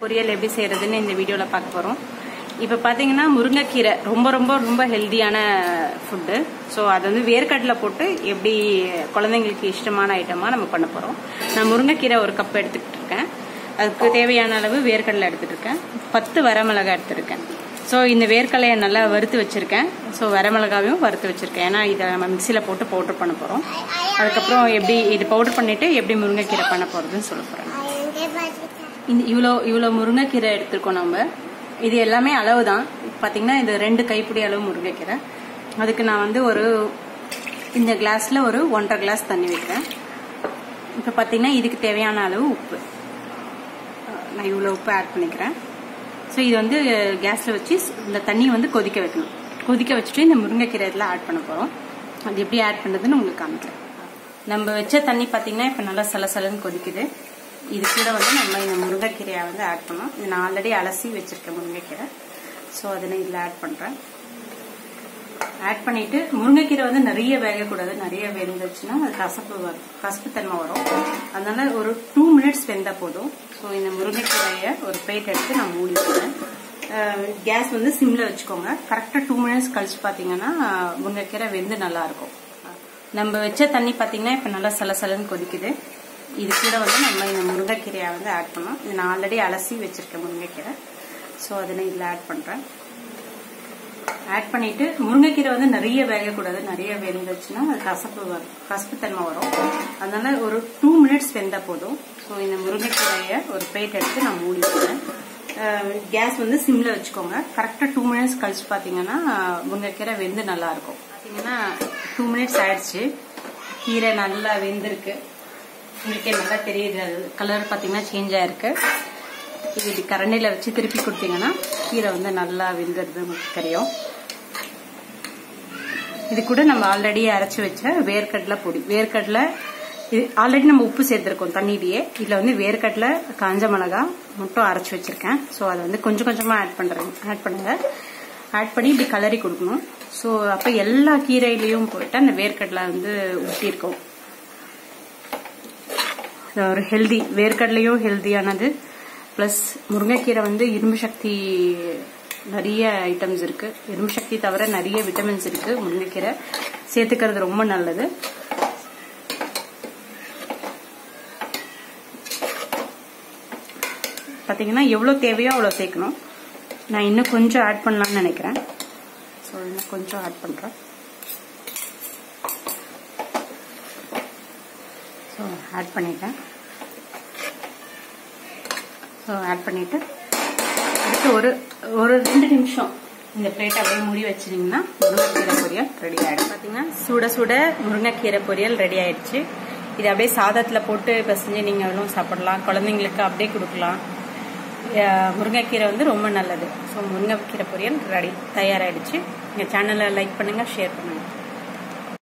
பொரியல் எப்படி செய்யறதுன்னு இந்த வீடியோவில் பார்க்க போகிறோம் இப்போ பார்த்தீங்கன்னா முருங்கைக்கீரை ரொம்ப ரொம்ப ரொம்ப ஹெல்த்தியான ஃபுட்டு ஸோ அது வந்து வேர்க்கடலை போட்டு எப்படி குழந்தைங்களுக்கு இஷ்டமான ஐட்டமாக நம்ம பண்ண போகிறோம் நான் முருங்கைக்கீரை ஒரு கப் எடுத்துக்கிட்டு இருக்கேன். அதுக்கு தேவையான அளவு வேர்க்கடலை எடுத்துட்டு இருக்கேன் பத்து வரமிளகா எடுத்துருக்கேன் ஸோ இந்த வேர்க்கடலையை நல்லா வறுத்து வச்சுருக்கேன். ஸோ வரமிளகாவையும் வறுத்து வச்சுருக்கேன். ஏன்னா இதை நம்ம மிக்சியில் போட்டு பவுடர் பண்ண போகிறோம் அதுக்கப்புறம் எப்படி இது பவுடர் பண்ணிவிட்டு எப்படி முருங்கைக்கீரை பண்ண போகிறதுன்னு சொல்ல போகிறேன் இந்த இவ்வளோ இவ்வளோ முருங்கைக்கீரை எடுத்திருக்கோம் நம்ம. இது எல்லாமே அளவு தான் பார்த்தீங்கன்னா இது ரெண்டு கைப்பிடி அளவு முருங்கைக்கீரை. அதுக்கு நான் வந்து ஒரு இந்த கிளாஸில் ஒரு ஒன்றரை கிளாஸ் தண்ணி வைக்கிறேன். இப்போ பார்த்தீங்கன்னா இதுக்கு தேவையான அளவு உப்பு. நான் இவ்வளோ உப்பு ஆட் பண்ணிக்கிறேன். ஸோ இது வந்து கேஸில் வச்சு இந்த தண்ணியை வந்து கொதிக்க வைக்கணும். கொதிக்க வச்சுட்டு இந்த முருங்கைக்கீரை இதில் ஆட் பண்ண போகிறோம் அது எப்படி ஆட் பண்ணுறதுன்னு உங்களுக்கு காமிக்கிறேன். நம்ம வச்ச தண்ணி பார்த்தீங்கன்னா இப்போ நல்லா சலசலன்னு கொதிக்குது. இது கூட வந்து நம்ம இந்த முருங்கைக்கீரையை வந்து ஆட் பண்ணோம் இது நான் ஆல்ரெடி அலசி வச்சுருக்கேன் முருங்கைக்கீரை. ஸோ அதை நான் இதில் ஆட் பண்ணுறேன் ஆட் பண்ணிவிட்டு முருங்கைக்கீரை வந்து நிறைய வேகக்கூடாது. நிறைய வெந்துச்சுன்னா அது கசப்பு வரும் கசப்புத்தன்மை வரும். அதனால் ஒரு டூ மினிட்ஸ் வெந்தால் போதும். ஸோ இந்த முருங்கைக்கீரையை ஒரு பிளேட் எடுத்து நான் மூடி வைக்கிறேன் கேஸ் வந்து சிம்மில் வச்சுக்கோங்க. கரெக்டாக டூ மினிட்ஸ் கழிச்சு பார்த்தீங்கன்னா முருங்கைக்கீரை வெந்து நல்லாயிருக்கும் நம்ம வச்ச தண்ணி பார்த்தீங்கன்னா இப்போ நல்லா சலசலன்னு கொதிக்குது. இது கூட வந்து நம்ம இந்த முருங்கைக்கீரையை வந்து ஆட் பண்ணோம் இது நான் ஆல்ரெடி அலசி வச்சுருக்கேன் முருங்கைக்கீரை. ஸோ அதை நான் இதில் ஆட் பண்ணுறேன் ஆட் பண்ணிவிட்டு முருங்கைக்கீரை வந்து நிறைய வேகக்கூடாது. நிறைய வெந்துச்சுன்னா அது கசப்பு வரும் கசப்பு தன்மை வரும். அதனால் ஒரு டூ மினிட்ஸ் வெந்தால் போதும். ஸோ இந்த முருங்கைக்கீரையை ஒரு பிளேட் எடுத்து நான் மூடி வைக்கிறேன் கேஸ் வந்து சிம்ல வச்சுக்கோங்க. கரெக்டாக டூ மினிட்ஸ் கழிச்சு பார்த்தீங்கன்னா முருங்கைக்கீரை வெந்து நல்லா இருக்கும். பார்த்தீங்கன்னா டூ மினிட்ஸ் ஆயிடுச்சு. கீரை நல்லா வெந்திருக்கு. உங்களுக்கே நல்லா தெரியுது. அது கலர் பார்த்தீங்கன்னா சேஞ்ச் ஆயிருக்கு. இது இப்படி கரண்டியில் வச்சு திருப்பி கொடுத்தீங்கன்னா கீரை வந்து நல்லா வெந்துடுது உங்களுக்கு தெரியும். இது கூட நம்ம ஆல்ரெடி அரைச்சி வச்ச வேர்க்கடலை பொடி. வேர்க்கடலை இது ஆல்ரெடி நம்ம உப்பு சேர்த்துருக்கோம் தண்ணியிலேயே. இதில் வந்து வேர்க்கடலை காஞ்ச மிளகா மட்டும் அரைச்சி வச்சிருக்கேன். ஸோ அதை வந்து கொஞ்சம் கொஞ்சமாக ஆட் பண்ணுறேன் ஆட் பண்ணுங்கள் ஆட் பண்ணி இப்படி கலரி கொடுக்கணும். ஸோ அப்போ எல்லா கீரையிலையும் போயிட்டு அந்த வேர்க்கடலை வந்து ஊட்டியிருக்கோம். ஒரு ஹெல்தி வேர்க்கடலையும் ஹெல்தியானது ப்ளஸ் முருங்கைக்கீரை வந்து இரும்பு சக்தி நிறைய ஐட்டம்ஸ் இருக்கு. இரும்பு சக்தி தவிர நிறைய விட்டமின்ஸ் இருக்கு முருங்கைக்கீரை. சேர்த்துக்கிறது ரொம்ப நல்லது. பார்த்தீங்கன்னா எவ்வளோ தேவையோ அவ்வளோ சேர்க்கணும். நான் இன்னும் கொஞ்சம் ஆட் பண்ணலாம்னு நினைக்கிறேன். ஸோ இன்னும் கொஞ்சம் ஆட் பண்ணுறேன் ஸோ ஆட் பண்ணிட்டேன். ஸோ ஆட் பண்ணிவிட்டு அடுத்து ஒரு ஒரு ரெண்டு நிமிஷம் இந்த பிளேட் அப்படியே மூடி வச்சிட்டிங்கன்னா முருங்கைக்கீரை பொரியல் ரெடி ஆகிடும் பார்த்தீங்கன்னா சுட சுட முருங்கைக்கீரை பொரியல் ரெடி ஆயிடுச்சு. இது அப்படியே சாதத்தில் போட்டு பசஞ்சு நீங்கள் எவ்வளோ சாப்பிடலாம். குழந்தைங்களுக்கு அப்படியே கொடுக்கலாம். முருங்கைக்கீரை வந்து ரொம்ப நல்லது. ஸோ முருங்கைக்கீரை பொரியல் ரெடி தயாராகிடுச்சு எங்கள் சேனலை லைக் பண்ணுங்கள் ஷேர் பண்ணுங்கள்